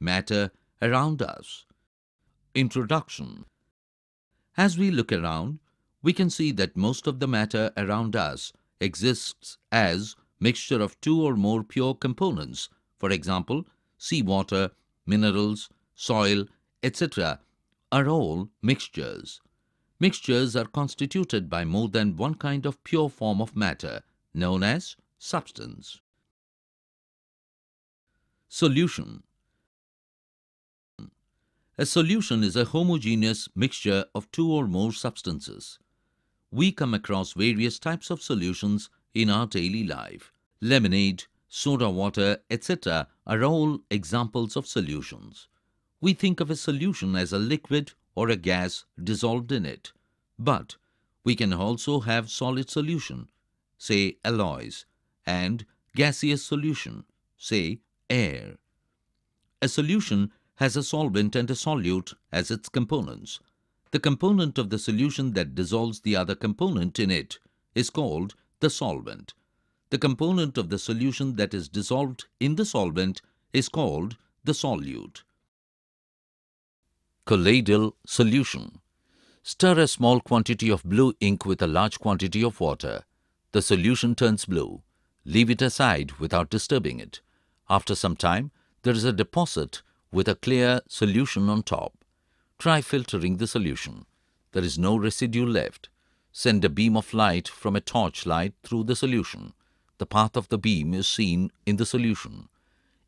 matter around us. Introduction As we look around, we can see that most of the matter around us exists as mixture of two or more pure components. For example, seawater, minerals, soil, etc. are all mixtures. Mixtures are constituted by more than one kind of pure form of matter, known as substance. Solution A solution is a homogeneous mixture of two or more substances. We come across various types of solutions in our daily life. Lemonade, soda water, etc. are all examples of solutions. We think of a solution as a liquid or a gas dissolved in it. But we can also have solid solution, say alloys, and gaseous solution, say air. A solution has a solvent and a solute as its components. The component of the solution that dissolves the other component in it is called the solvent. The component of the solution that is dissolved in the solvent is called the solute. Colloidal solution. Stir a small quantity of blue ink with a large quantity of water. The solution turns blue. Leave it aside without disturbing it. After some time, there is a deposit with a clear solution on top. Try filtering the solution. There is no residue left. Send a beam of light from a torch light through the solution. The path of the beam is seen in the solution.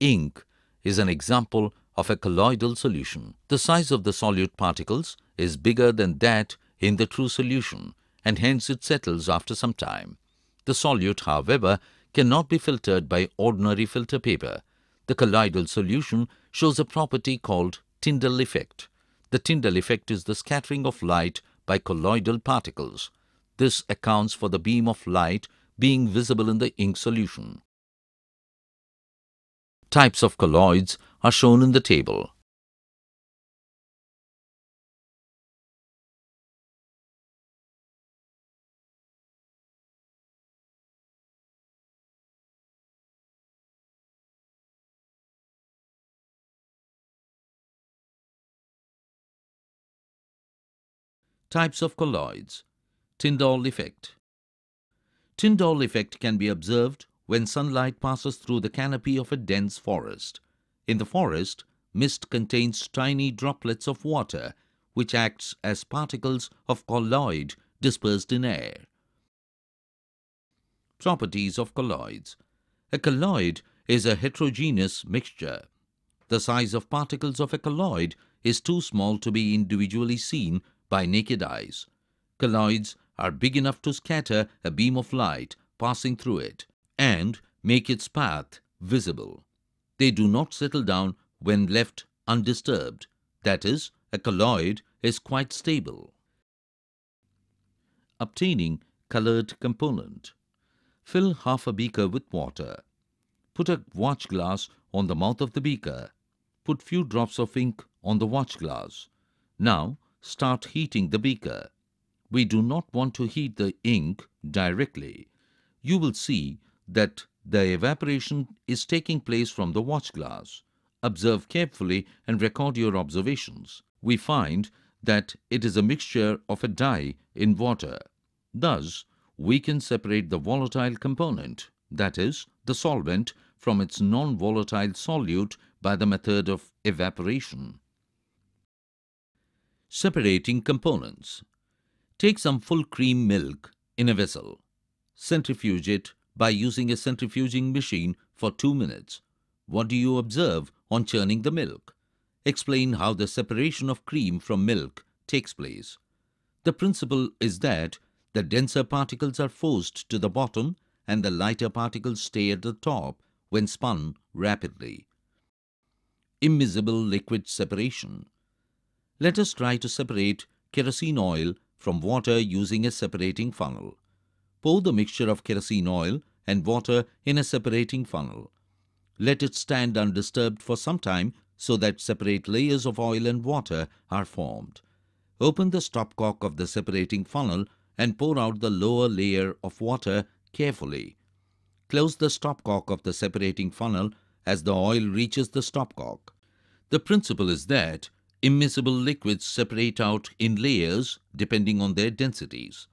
Ink is an example of a colloidal solution. The size of the solute particles is bigger than that in the true solution and hence it settles after some time. The solute, however, cannot be filtered by ordinary filter paper. The colloidal solution shows a property called Tyndall effect. The Tyndall effect is the scattering of light by colloidal particles. This accounts for the beam of light being visible in the ink solution. Types of colloids are shown in the table. Types of colloids. Tyndall effect. Tyndall effect can be observed when sunlight passes through the canopy of a dense forest. In the forest, mist contains tiny droplets of water, which acts as particles of colloid dispersed in air. Properties of colloids. A colloid is a heterogeneous mixture. The size of particles of a colloid is too small to be individually seen by naked eyes. Colloids are big enough to scatter a beam of light passing through it and make its path visible. They do not settle down when left undisturbed. That is, a colloid is quite stable. Obtaining colored component. Fill half a beaker with water. Put a watch glass on the mouth of the beaker. Put few drops of ink on the watch glass. Now start heating the beaker. We do not want to heat the ink directly. You will see that the evaporation is taking place from the watch glass. Observe carefully and record your observations. We find that it is a mixture of a dye in water. Thus, we can separate the volatile component, that is, the solvent, from its non-volatile solute by the method of evaporation. Separating components. Take some full cream milk in a vessel. Centrifuge it by using a centrifuging machine for 2 minutes. What do you observe on churning the milk? Explain how the separation of cream from milk takes place. The principle is that the denser particles are forced to the bottom and the lighter particles stay at the top when spun rapidly. Immiscible liquid separation. Let us try to separate kerosene oil from water using a separating funnel. Pour the mixture of kerosene oil and water in a separating funnel. Let it stand undisturbed for some time so that separate layers of oil and water are formed. Open the stopcock of the separating funnel and pour out the lower layer of water carefully. Close the stopcock of the separating funnel as the oil reaches the stopcock. The principle is that immiscible liquids separate out in layers depending on their densities.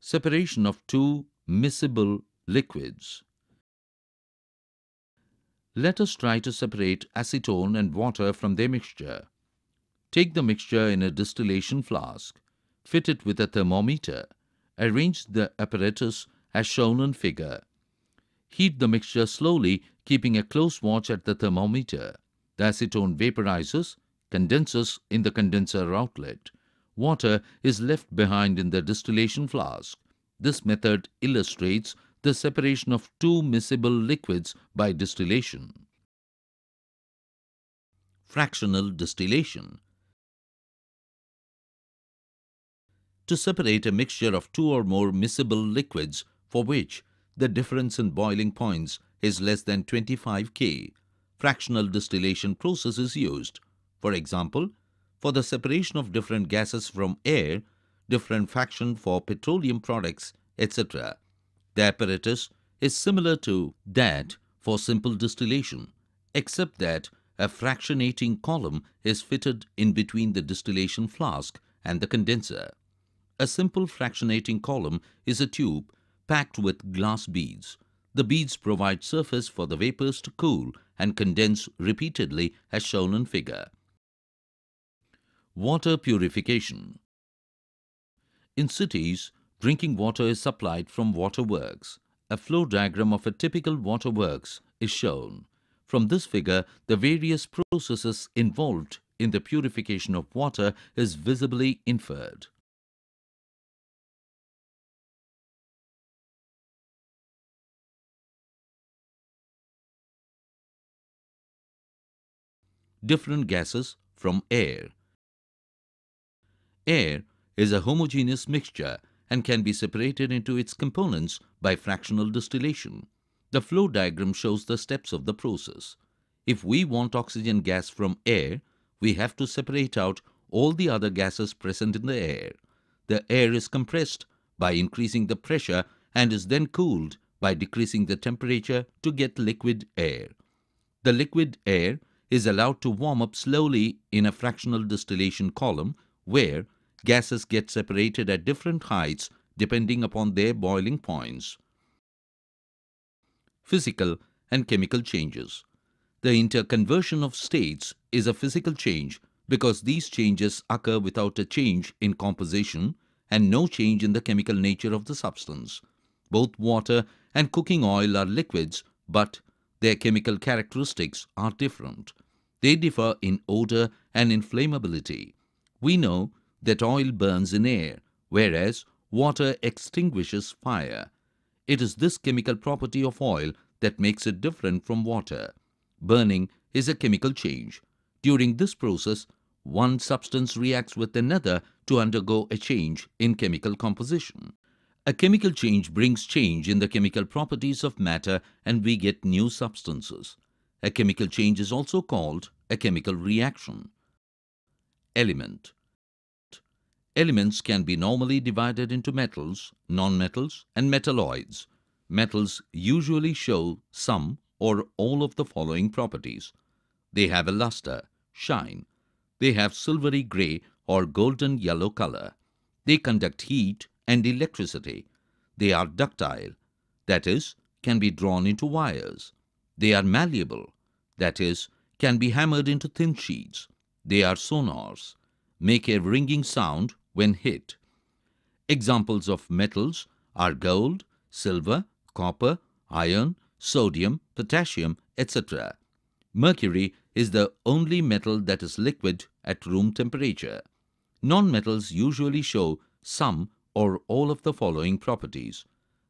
Separation of two miscible liquids. Let us try to separate acetone and water from their mixture. Take the mixture in a distillation flask, fit it with a thermometer, arrange the apparatus as shown in figure. Heat the mixture slowly, keeping a close watch at the thermometer. The acetone vaporizes, condenses in the condenser outlet. Water is left behind in the distillation flask. This method illustrates the separation of two miscible liquids by distillation. Fractional distillation To separate a mixture of two or more miscible liquids for which the difference in boiling points is less than 25 K, fractional distillation process is used. For example, for the separation of different gases from air, different fraction for petroleum products, etc. The apparatus is similar to that for simple distillation, except that a fractionating column is fitted in between the distillation flask and the condenser. A simple fractionating column is a tube packed with glass beads. The beads provide surface for the vapors to cool and condense repeatedly as shown in figure. Water purification In cities, drinking water is supplied from waterworks. A flow diagram of a typical waterworks is shown. From this figure, the various processes involved in the purification of water is visibly inferred. different gases from air. Air is a homogeneous mixture and can be separated into its components by fractional distillation. The flow diagram shows the steps of the process. If we want oxygen gas from air, we have to separate out all the other gases present in the air. The air is compressed by increasing the pressure and is then cooled by decreasing the temperature to get liquid air. The liquid air is allowed to warm up slowly in a fractional distillation column where gases get separated at different heights depending upon their boiling points. Physical and chemical changes. The interconversion of states is a physical change because these changes occur without a change in composition and no change in the chemical nature of the substance. Both water and cooking oil are liquids, but their chemical characteristics are different. They differ in odor and inflammability. We know that oil burns in air, whereas water extinguishes fire. It is this chemical property of oil that makes it different from water. Burning is a chemical change. During this process, one substance reacts with another to undergo a change in chemical composition. A chemical change brings change in the chemical properties of matter and we get new substances. A chemical change is also called a chemical reaction. Element Elements can be normally divided into metals, nonmetals and metalloids. Metals usually show some or all of the following properties. They have a luster, shine. They have silvery gray or golden yellow color. They conduct heat and electricity. They are ductile, that is, can be drawn into wires. They are malleable, that is, can be hammered into thin sheets. They are sonorous, make a ringing sound when hit. Examples of metals are gold, silver, copper, iron, sodium, potassium, etc. Mercury is the only metal that is liquid at room temperature. Non-metals usually show some or all of the following properties.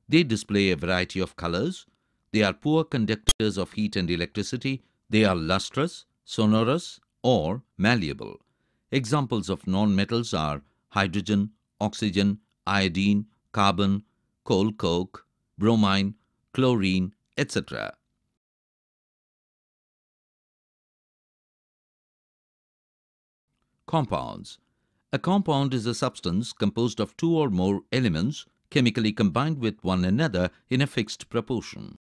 They display a variety of colors, they are poor conductors of heat and electricity. They are lustrous, sonorous, or malleable. Examples of non-metals are hydrogen, oxygen, iodine, carbon, coal coke, bromine, chlorine, etc. Compounds A compound is a substance composed of two or more elements chemically combined with one another in a fixed proportion.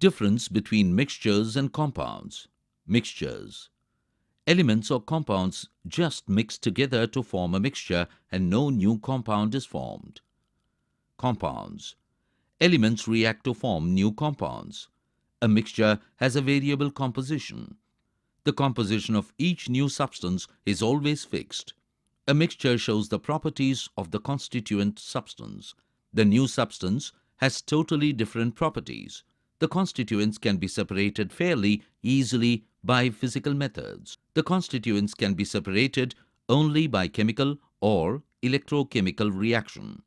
Difference between mixtures and compounds. Mixtures Elements or compounds just mix together to form a mixture and no new compound is formed. Compounds Elements react to form new compounds. A mixture has a variable composition. The composition of each new substance is always fixed. A mixture shows the properties of the constituent substance. The new substance has totally different properties. The constituents can be separated fairly easily by physical methods. The constituents can be separated only by chemical or electrochemical reaction.